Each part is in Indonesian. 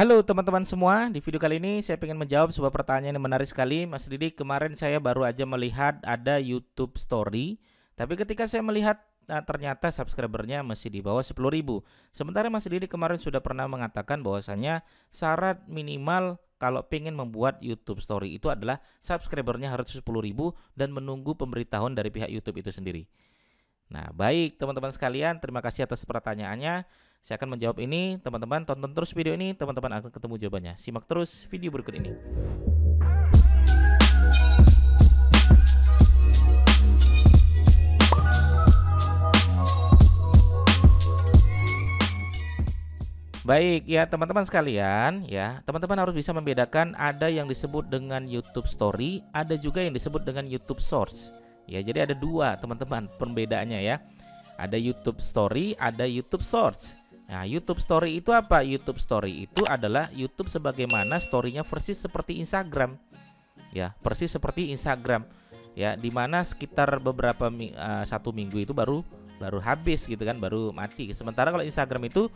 Halo teman-teman semua, di video kali ini saya ingin menjawab sebuah pertanyaan yang menarik sekali. Mas Didi, kemarin saya baru aja melihat ada YouTube Story Tapi ketika saya melihat nah, ternyata subscribernya masih di bawah 10.000 Sementara Mas Didi kemarin sudah pernah mengatakan bahwasanya syarat minimal kalau pengen membuat YouTube Story itu adalah subscribernya harus 10.000 dan menunggu pemberitahuan dari pihak YouTube itu sendiri Nah baik teman-teman sekalian, terima kasih atas pertanyaannya saya akan menjawab ini, teman-teman tonton terus video ini, teman-teman akan ketemu jawabannya. Simak terus video berikut ini. Baik ya teman-teman sekalian ya teman-teman harus bisa membedakan ada yang disebut dengan YouTube Story ada juga yang disebut dengan YouTube Source ya jadi ada dua teman-teman perbedaannya ya ada YouTube Story ada YouTube Source Nah, YouTube Story itu apa? YouTube Story itu adalah YouTube sebagaimana storynya persis seperti Instagram. Ya, persis seperti Instagram. Ya, di mana sekitar beberapa uh, satu minggu itu baru baru habis gitu kan, baru mati. Sementara kalau Instagram itu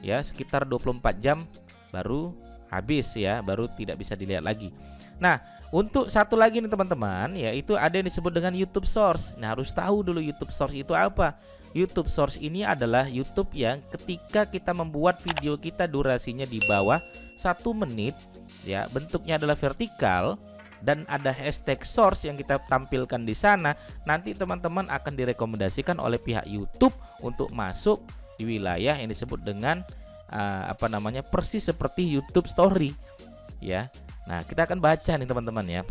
ya sekitar 24 jam baru habis ya, baru tidak bisa dilihat lagi. Nah, untuk satu lagi nih teman-teman, yaitu ada yang disebut dengan YouTube Source. Nah, harus tahu dulu YouTube Source itu apa. YouTube Source ini adalah YouTube yang ketika kita membuat video kita durasinya di bawah satu menit, ya bentuknya adalah vertikal dan ada hashtag source yang kita tampilkan di sana. Nanti teman-teman akan direkomendasikan oleh pihak YouTube untuk masuk di wilayah yang disebut dengan uh, apa namanya persis seperti YouTube Story, ya. Nah, kita akan baca nih teman-teman ya.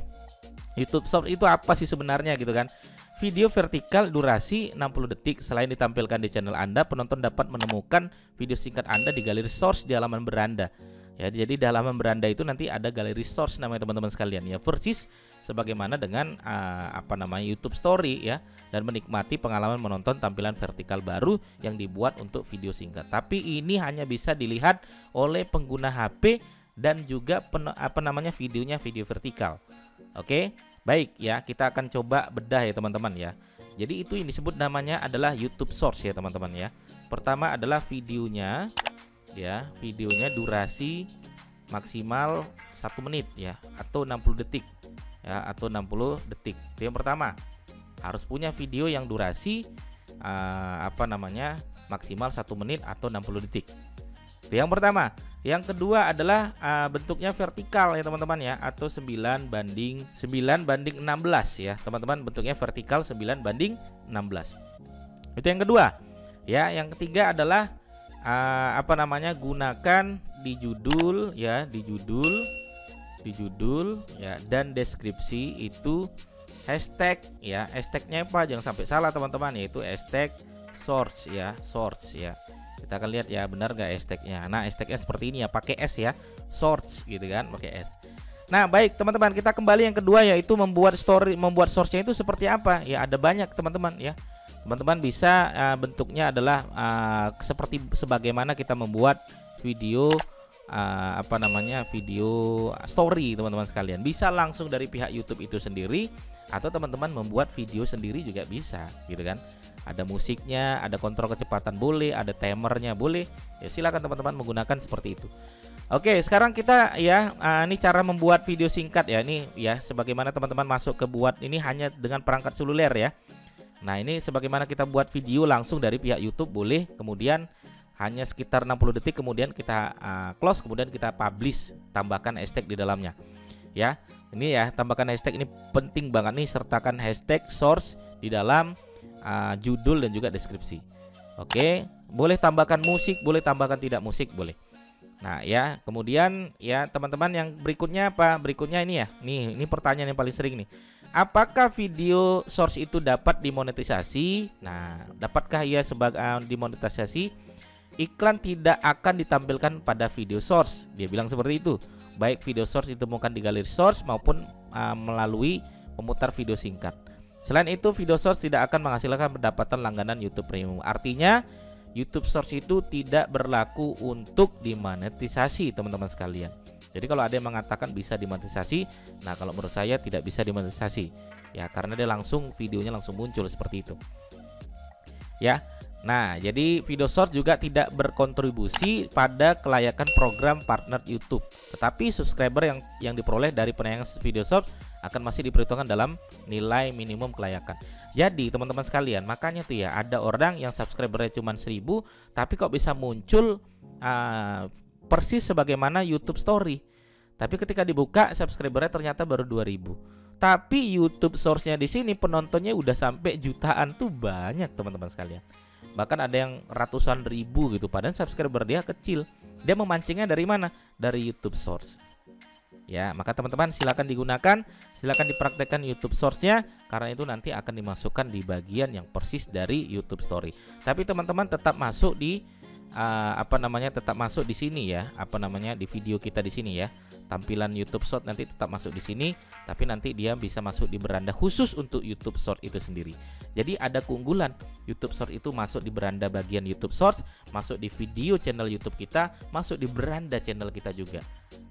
YouTube Short itu apa sih sebenarnya gitu kan? Video vertikal durasi 60 detik selain ditampilkan di channel Anda, penonton dapat menemukan video singkat Anda di galeri source di halaman beranda. Ya, jadi di halaman beranda itu nanti ada galeri source namanya teman-teman sekalian ya. Persis sebagaimana dengan uh, apa namanya YouTube Story ya dan menikmati pengalaman menonton tampilan vertikal baru yang dibuat untuk video singkat. Tapi ini hanya bisa dilihat oleh pengguna HP dan juga pen, apa namanya videonya video vertikal. Oke, baik ya kita akan coba bedah ya teman-teman ya. Jadi itu yang disebut namanya adalah YouTube Source ya teman-teman ya. Pertama adalah videonya ya, videonya durasi maksimal satu menit ya atau 60 detik ya atau 60 detik. Itu yang pertama. Harus punya video yang durasi uh, apa namanya maksimal satu menit atau 60 detik. Itu yang pertama. Yang kedua adalah uh, bentuknya vertikal ya teman-teman ya atau 9 banding 9 banding 16 ya. Teman-teman bentuknya vertikal 9 banding 16. Itu yang kedua. Ya, yang ketiga adalah uh, apa namanya? gunakan di judul ya, di judul di judul ya dan deskripsi itu hashtag ya. Hashtagnya apa? Jangan sampai salah teman-teman yaitu hashtag source ya, source ya kita akan lihat ya benar gak hashtagnya? Nah hashtagnya seperti ini ya pakai S ya source gitu kan pakai S. Nah baik teman-teman kita kembali yang kedua yaitu membuat story membuat source-nya itu seperti apa? Ya ada banyak teman-teman ya. Teman-teman bisa uh, bentuknya adalah uh, seperti sebagaimana kita membuat video uh, apa namanya video story teman-teman sekalian bisa langsung dari pihak YouTube itu sendiri atau teman-teman membuat video sendiri juga bisa gitu kan ada musiknya, ada kontrol kecepatan boleh, ada timernya boleh. Ya silakan teman-teman menggunakan seperti itu. Oke, sekarang kita ya uh, ini cara membuat video singkat ya. Ini ya sebagaimana teman-teman masuk ke buat ini hanya dengan perangkat seluler ya. Nah, ini sebagaimana kita buat video langsung dari pihak YouTube boleh. Kemudian hanya sekitar 60 detik kemudian kita uh, close kemudian kita publish, tambahkan hashtag di dalamnya. Ya. Ini ya, tambahkan hashtag ini penting banget nih sertakan hashtag source di dalam uh, judul dan juga deskripsi. Oke, boleh tambahkan musik, boleh tambahkan tidak musik, boleh. Nah, ya, kemudian ya teman-teman yang berikutnya apa? Berikutnya ini ya. Nih, ini pertanyaan yang paling sering nih. Apakah video source itu dapat dimonetisasi? Nah, dapatkah ia sebagai uh, dimonetisasi? Iklan tidak akan ditampilkan pada video source. Dia bilang seperti itu. Baik video source ditemukan di galeri source maupun uh, melalui pemutar video singkat. Selain itu, video source tidak akan menghasilkan pendapatan langganan YouTube Premium. Artinya, YouTube Source itu tidak berlaku untuk dimonetisasi, teman-teman sekalian. Jadi kalau ada yang mengatakan bisa dimonetisasi, nah kalau menurut saya tidak bisa dimonetisasi. Ya, karena dia langsung videonya langsung muncul seperti itu. Ya. Nah, jadi video short juga tidak berkontribusi pada kelayakan program partner YouTube. Tetapi subscriber yang yang diperoleh dari penayangan video short akan masih diperhitungkan dalam nilai minimum kelayakan. Jadi, teman-teman sekalian, makanya tuh ya ada orang yang subscribernya cuma 1000 tapi kok bisa muncul uh, persis sebagaimana YouTube Story. Tapi ketika dibuka subscribernya ternyata baru 2000. Tapi YouTube source-nya di sini penontonnya udah sampai jutaan tuh banyak teman-teman sekalian bahkan ada yang ratusan ribu gitu padahal subscriber dia kecil. Dia memancingnya dari mana? Dari YouTube Source. Ya maka teman-teman silakan digunakan silakan dipraktekkan YouTube Source-nya karena itu nanti akan dimasukkan di bagian yang persis dari YouTube Story. Tapi teman-teman tetap masuk di uh, apa namanya tetap masuk di sini ya. Apa namanya di video kita di sini ya. Tampilan YouTube Short nanti tetap masuk di sini tapi nanti dia bisa masuk di beranda khusus untuk YouTube Short itu sendiri. Jadi ada keunggulan YouTube Short itu masuk di beranda bagian YouTube Short masuk di video channel YouTube kita masuk di beranda channel kita juga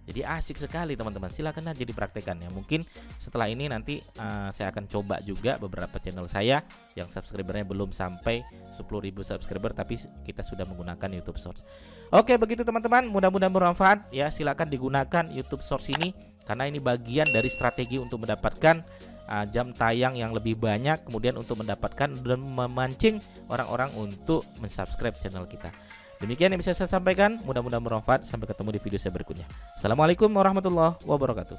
jadi asik sekali teman-teman. Silahkan aja dipraktekkan ya. Mungkin setelah ini nanti uh, saya akan coba juga beberapa channel saya yang subscribernya belum sampai 10.000 subscriber tapi kita sudah menggunakan YouTube Shorts. Oke, begitu teman-teman. Mudah-mudahan bermanfaat ya. Silahkan digunakan YouTube Shorts ini karena ini bagian dari strategi untuk mendapatkan uh, jam tayang yang lebih banyak kemudian untuk mendapatkan dan memancing orang-orang untuk mensubscribe channel kita. Demikian yang bisa saya sampaikan. Mudah-mudahan bermanfaat. Sampai ketemu di video saya berikutnya. Assalamualaikum warahmatullahi wabarakatuh.